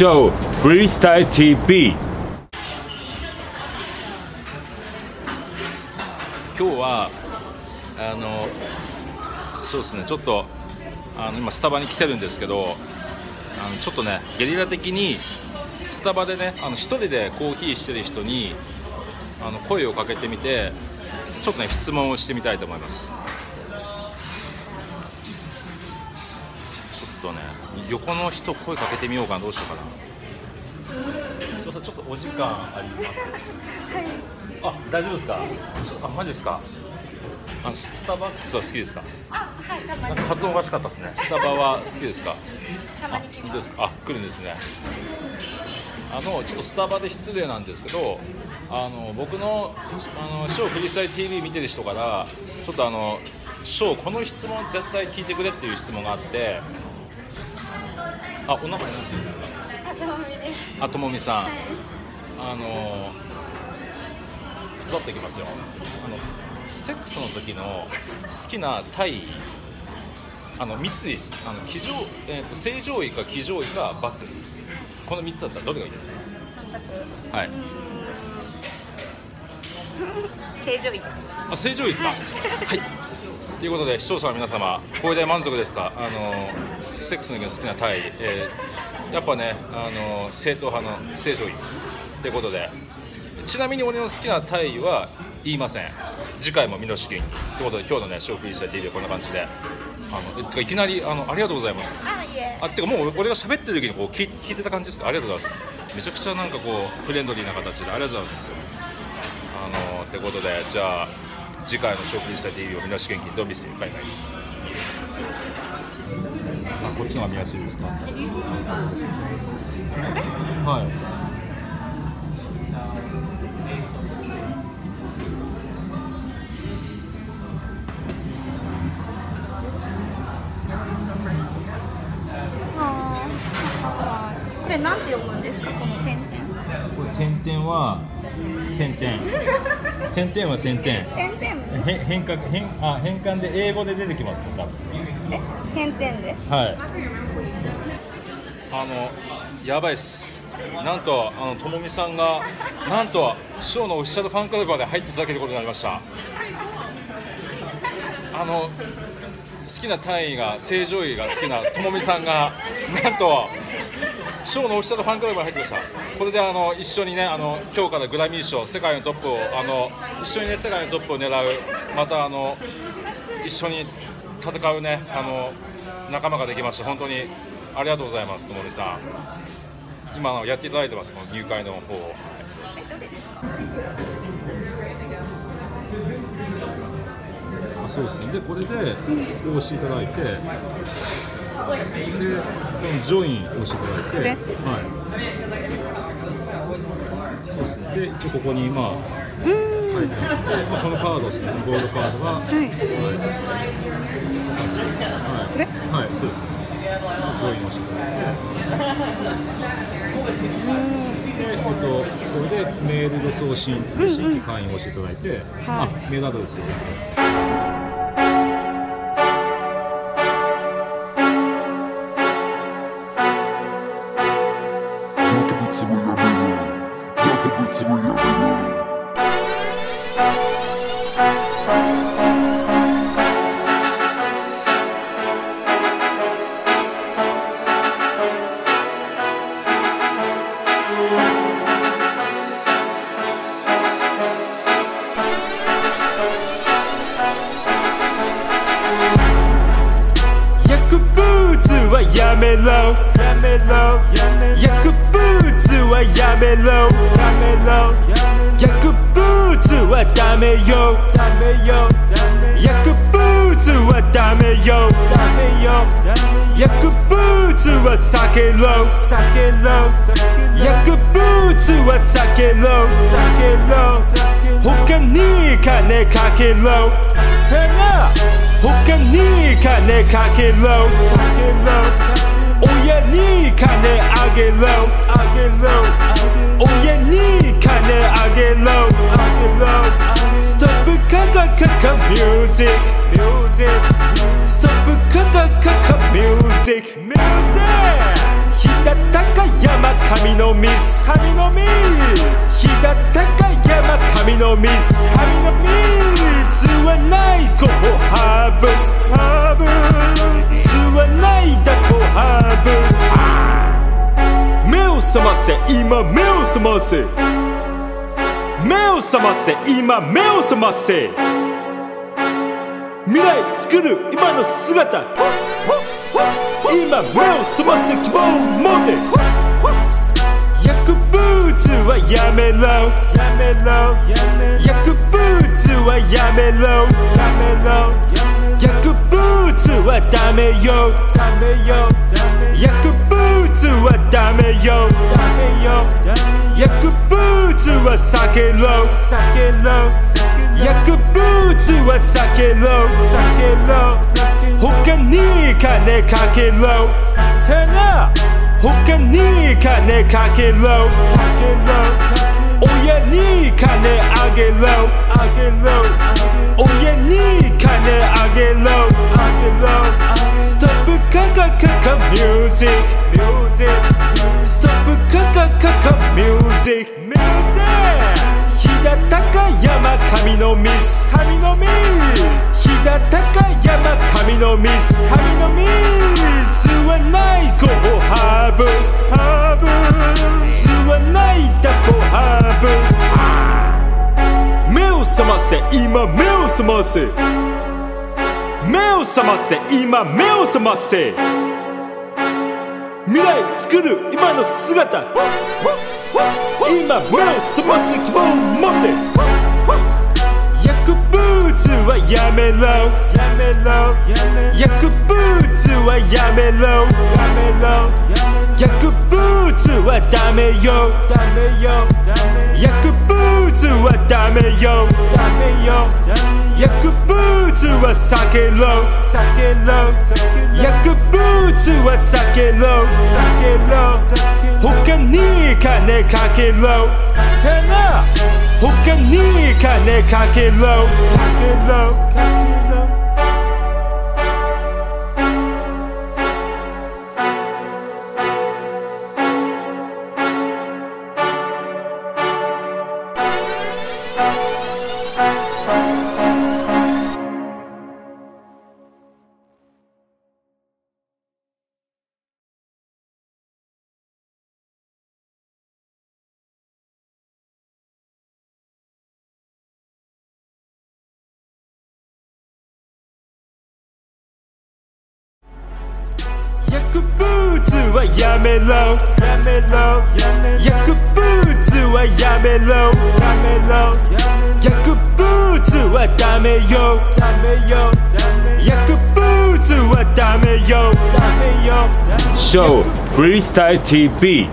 show Freestyle TV 今日はあのそうですねちょっとあの今スタバに来てるんですけどあのちょっとねゲリラ的にスタバでねあの一人でコーヒーしてる人にあの声をかけてみてちょっとね質問をしてみたいと思います。横の人声かけてみようかなどうしようかな。すいませんちょっとお時間あります。あ大丈夫ですか？あマジですか？あのスタバックスは好きですか？あ、はい、たまに。なんか発音おかしかったですね。スタバは好きですか？たまに来ま。本当ですすか？あ来るんですね。あのちょっとスタバで失礼なんですけどあの僕のあのショーフリースタイル TV 見てる人からちょっとあのショーこの質問絶対聞いてくれっていう質問があってあお名前なんて言うんですか？あ、たまみです。あともみさん。はい。あのズバッといきますよ。あのセックスの時の好きな体位あの3つですあの騎乗、えー、と正常位か騎乗位かバック。この3つだったらどれがいいですか？三択。はい。正常位。あ正常位ですか？ははいい、ということで視聴者の皆様これで満足ですか？あのセックスの好きな体位、えーやっぱねあの正統派の正常位。ということで。ちなみに俺の好きな体位は言いません。次回も見の試験ということで今日のね「ショーフリースタ TV」はこんな感じで。あのてかいきなりあのありがとうございます。あ、いえ。あてかもう俺俺が喋ってる時にこう聞聞いてた感じですか？ありがとうございます。めちゃくちゃなんかこうフレンドリーな形で。ありがとうございます。あのってことでじゃあ次回の「ショーフリースタイル TV」を見出し元気にドンビスバイバイあこっちの方が見やすいですかはいこれなんて読むんですか、この点々。これ点々は点々 点々は点々点々。へ変換変あ変換で英語で出てきますね多分え、点々で。はい。あの、やばいっす。なんと、あの、ともみさんが、なんと、ショーのオフィシャルファンクラブまで入っていただけることになりました。あの、好きな単位が、正常位が好きなともみさんが、なんと、ショーのオフィシャルファンクラブに入ってきました。これであの一緒にねあの今日からグラミー賞世界のトップをあの一緒にね世界のトップを狙うまたあの一緒に戦うねあの仲間ができました本当にありがとうございますともみさん。今あのやっていただいてますこの入会の方を。あそうですね。でこれで押していただいてでジョイン押していただいてはい。そうですね。で一応ここにまあ書いこのカードですねゴールドカードがはい、はい。はい。はい、そうですね。ジョインをしていただいて。で、えっと、これでメールで送信、新規会員をしていただいて、あ、メールアドレスを。薬物もやめよやめろやめろ薬物はやめろ。メよ。ダメよ。薬物はダメよ。ダメよ。薬物は避けろ。避けろ。薬物は避けろ。避けろ。他に金かけろ。他に金かけろ。親に金あげろ。親にストップカカカカミュージックひたか山神のミス神のミス飛騨高山神のミス神のミス吸わないごハーブハーブ吸わないだごハーブ目を覚ませ今目を覚ませ目を覚ませ今目を覚ませ未来作る今の姿今目を覚ませ希望を持て。薬物はやめろ。やめろ薬物はやめろ。やめろ薬物はダメよ。ダメよ薬物はダメよ。ダメよ薬物は避けろ。避けろ薬物は避けろ避けろ。他に金かけろてな他に金かけろかけろ親に金あげろあげろ親覚ませ目を覚ませ。今目を覚ませ。未来作る今の姿。今目を覚ます希望を持て。薬物はやめろ。やめろ薬物はやめろ。やめろ薬物はダメよ。ダメよ薬物はダメよダメよ。物は避けろ避けろ薬物は避けろ避けろ他に金かけろてな他に金かけろかけろはやめろやめろ薬物はやめろやめろ薬物はダメよダメよ薬物はダメよダメよ Show Freestyle TV